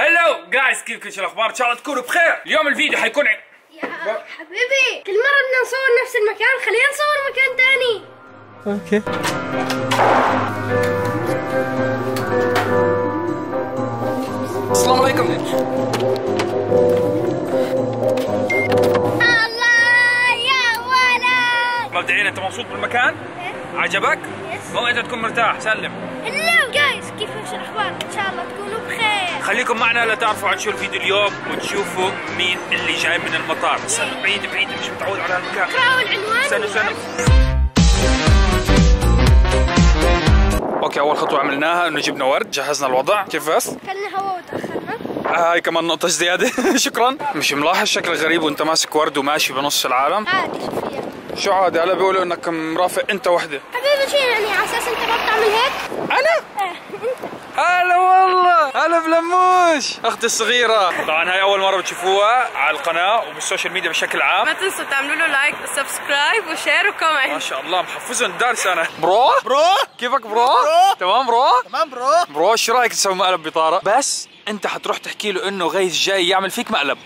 hello guys كيفكم شو الأخبار؟ إن شاء الله تكونوا بخير. اليوم الفيديو حيكون ع- يا حبيبي كل مرة بدنا نصور نفس المكان خلينا نصور مكان تاني. okay. السلام عليكم. الله يا ولد. مبدئيا أنت مبسوط بالمكان؟ عجبك؟ yes. والله انت تكون مرتاح سلم. hello guys كيف الأخبار؟ إن شاء الله تكونوا بخير. خليكم معنا لتعرفوا عن شو الفيديو اليوم وتشوفوا مين اللي جاي من المطار. استنى بعيد بعيد مش متعود على هالمكان. اقرأوا العنوان استنى استنى okay أول خطوة عملناها إنه جبنا ورد جهزنا الوضع. كيف بس كلنا هوا وتأخرنا. آه، هاي كمان نقطة زياده شكرا. مش ملاحظ شكل غريب وأنت ماسك ورد وماشي بنص العالم؟ عادي شو فيها؟ شو عادي؟ هلا بيقولوا إنك مرافق أنت وحدة. حبيبي شو يعني على أساس أنت ما بتعمل هيك؟ أنا؟ إيه أنت. هلا والله. هلا بلموش أختي الصغيرة. طبعا هاي أول مرة بتشوفوها على القناة وبالسوشيال ميديا بشكل عام. ما تنسوا تعملوا له like و subscribe و share ما و comment شاء الله محفزهم الدرس أنا. bro؟ bro؟ كيفك bro؟ تمام bro؟ تمام bro. bro شو رأيك تسوي مقلب بطارق بس أنت حتروح تحكي له إنه غيث جاي يعمل فيك مقلب.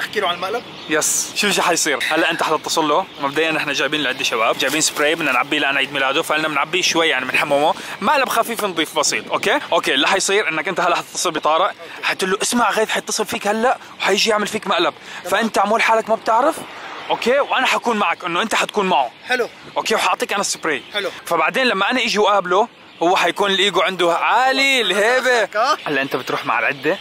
أحكي له عن المقلب؟ yes. شو شو حيصير؟ هلا أنت حتتصل له مبدئيا إحنا جايبين لعدة شباب جايبين سبراي بدنا نعبيه لأن عيد ميلاده فقلنا بنعبيه شوي يعني بنحممه مقلب خفيف نضيف بسيط okay؟ okay اللي حيصير إنك أنت هلا حتتصل بطارق. حتقول له اسمع غيث حيتصل فيك هلأ وحيجي يعمل فيك مقلب. فأنت عمول حالك ما بتعرف okay؟ وأنا حكون معك إنه أنت حتكون معه. حلو. okay؟ وحأعطيك أنا السبراي حلو. فبعدين لما أنا إجي وقابله هو حيكون الإيجو عنده عالي الهيبة. هلأ أنت بتروح مع العدة.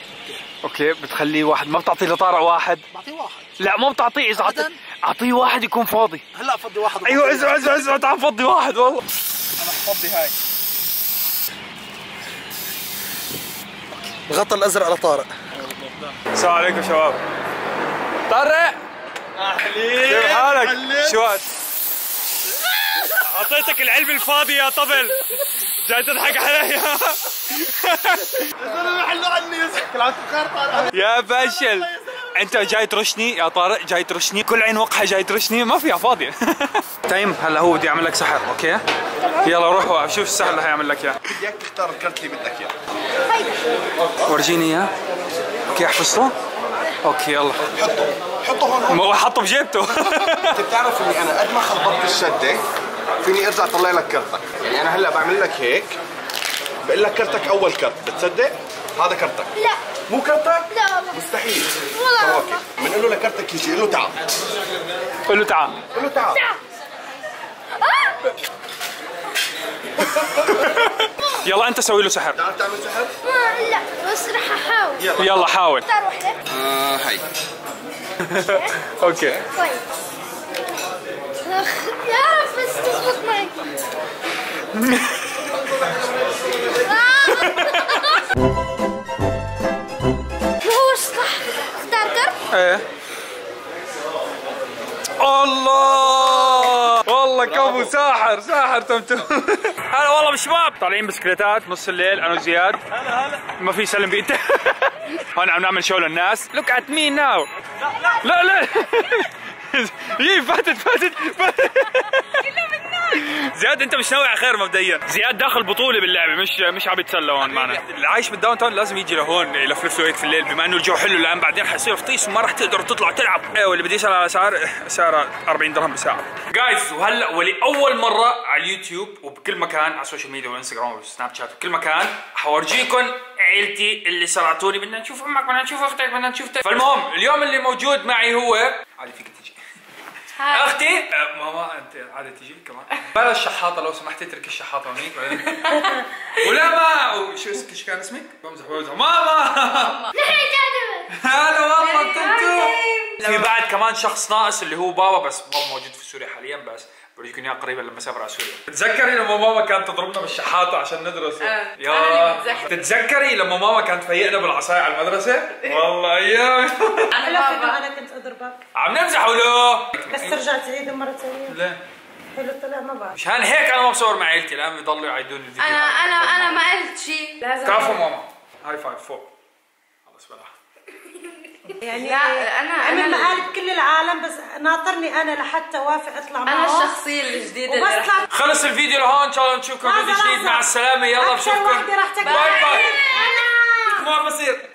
okay بتخليه واحد. ما بتعطي لطارق واحد. بعطيه واحد. لا ما بتعطيه. إذا؟ اعطيه أعطيه واحد يكون فاضي. هلا أفضي واحد. أيوه اسمع اسمع اسمع تعال فضي واحد والله. أنا افضي هاي. الغطا الأزرق لطارق السلام عليكم شباب. طارق! كيف حالك؟ شو؟ أعطيتك العلبة الفاضية يا طبل. جاي تضحك علي. حلو عني كل عم تفكر طارق يا فاشل. انت جاي ترشني؟ يا طارق جاي ترشني. كل عين وقحة جاي ترشني. ما فيها فاضيه تايم هلا هو بده يعمل لك سحر أوكي؟ يلا روح وقف شوف السحر اللي حيعمل لك إياه. بدك تختار الكرت اللي بدك اياه ورجيني إياه. okay حفظته okay يلا. حطه. حطه هون. ما هو حطه بجيبته. أنت بتعرف إني أنا قد ما خبطت الشدة فيني أرجع أطلع لك كرتك. يعني أنا هلأ بعمل لك هيك. بقول لك كرتك أول كرت بتصدق؟ هذا كرتك. لا. مو كرتك؟ لا. والله مستحيل والله. بنقول له لكرتك يجي قول له تعال. قول له تعال. قول له تعال. يلا أنت سوي له سحر. تعال تعمل سحر؟ ما لا. بس رح أحاول. يلا. يلا حاول. اختار آه هي أوكي. طيب. يا رب بس تزبط معي. هو صح. اختار كرت إيه. الله. والله كفو ساحر ساحر تمتم. هلا والله بالشباب طالعين بسكليتات نص الليل أنا وزياد. هلا هلا. ما في سلم بيته هون عم نعمل شو للناس. look at me now لا لا. يي فاتت فاتت فاتت. زياد انت مش ناوي على خير مبدئيا. زياد داخل بطولة باللعبة مش مش عم يتسلى هون معنا. اللي عايش بال downtown لازم يجي لهون يلفلف له هيك في الليل بما إنه الجو حلو الآن بعدين حيصير فطيس وما راح تقدر تطلع تلعب. إيه واللي بدي يسأل على اسعار سعرها 40 درهم بساعة. جايز وهلأ ولأول مرة على اليوتيوب وبكل مكان على السوشيال ميديا والانستغرام والسناب شات وكل مكان حورجيكم عيلتي اللي صنعتوني بدنا نشوف أمك بدنا نشوف أختك بدنا نشوف. فالمهم اليوم اللي موجود معي هو عادي فيك تجي. أختي. أه، ماما أنت عادي تجي كمان. بلا الشحاطة لو سمحتي اترك الشحاطة بعدين ولا ما وشو اسمك؟ شو كان اسمك؟ بمزح بمزح ماما. هلا والله أنتم في بعد كمان شخص ناقص اللي هو بابا بس بابا موجود في سوريا حاليا بس بوريكم اياه قريبا لما اسافر على سوريا. تتذكري لما ماما كانت تضربنا بالشحاطة عشان ندرس؟ آه، يا. تتذكري لما ماما كانت تفيقنا بالعصاية على المدرسة؟ والله أيام أنا لا اضربك عم نمزح ولا بس ترجع تعيد مرة ثانية. ليه حلو طلع ما بعرف. مشان هيك أنا ما بصور مع عيلتي. الآن بيضلوا يعيدون الفيديو. أنا أنا أنا ما قلت شيء. لازم. كفو ماما. high five فوق. خلص بلا. يعني لا أنا عمل مقالب كل العالم بس ناطرني أنا لحتى وافق أطلع معه أنا الشخصية الجديدة اللي وبس رح لا خلص الفيديو لهون إن شاء الله نشوفكم فيديو جديد. مع السلامة. يلا بشوفكم. bye bye. أنا. ما بصير